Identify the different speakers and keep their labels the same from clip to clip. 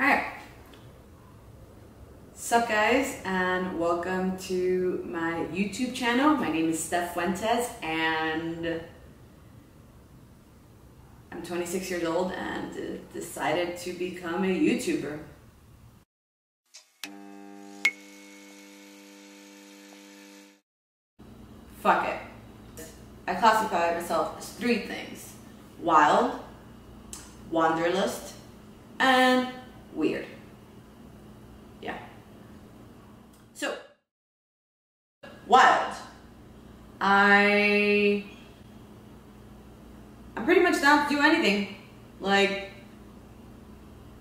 Speaker 1: Alright. Sup guys and welcome to my YouTube channel. My name is Steph Fuentes and I'm 26 years old and decided to become a YouTuber. Fuck it. I classify myself as three things. Wild, wanderlust, and weird. Yeah. So, wild. I I'm pretty much down to do anything. Like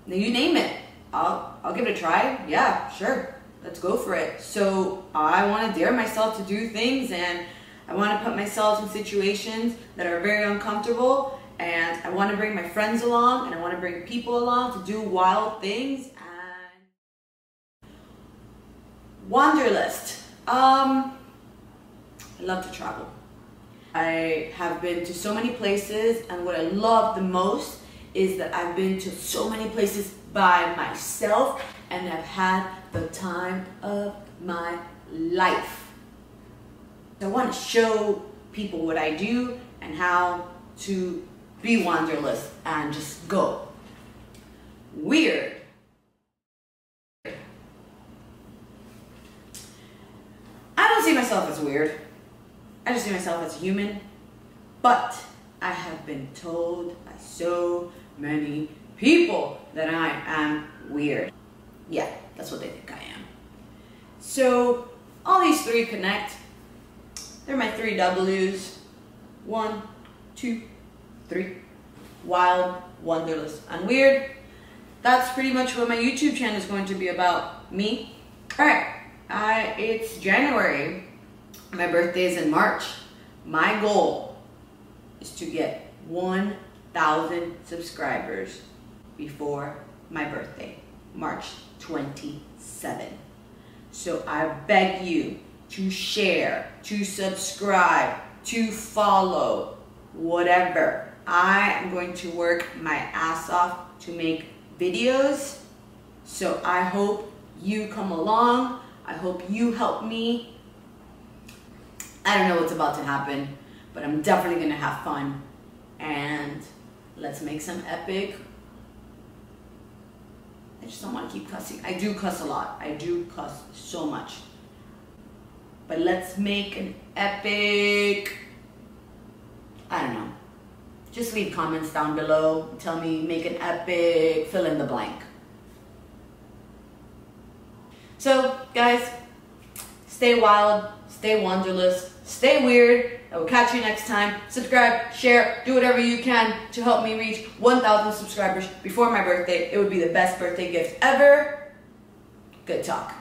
Speaker 1: you name it. I'll I'll give it a try. Yeah, sure. Let's go for it. So I want to dare myself to do things and I want to put myself in situations that are very uncomfortable and I want to bring my friends along and I want to bring people along to do wild things and wanderlust um I love to travel I have been to so many places and what I love the most is that I've been to so many places by myself and I've had the time of my life. I want to show people what I do and how to be wanderlust and just go. Weird. I don't see myself as weird. I just see myself as human. But I have been told by so many people that I am weird. Yeah, that's what they think I am. So all these three connect. They're my three W's. One, two, three. Wild, wanderlust, and weird. That's pretty much what my YouTube channel is going to be about. Me. Alright, uh, it's January. My birthday is in March. My goal is to get 1,000 subscribers before my birthday, March 27. So I beg you to share, to subscribe, to follow, whatever. I am going to work my ass off to make videos. So I hope you come along. I hope you help me. I don't know what's about to happen, but I'm definitely gonna have fun. And let's make some epic I just don't want to keep cussing. I do cuss a lot. I do cuss so much. But let's make an epic, I don't know. Just leave comments down below. Tell me, make an epic, fill in the blank. So, guys, stay wild, stay wanderlust, stay weird. I will catch you next time. Subscribe, share, do whatever you can to help me reach 1,000 subscribers before my birthday. It would be the best birthday gift ever. Good talk.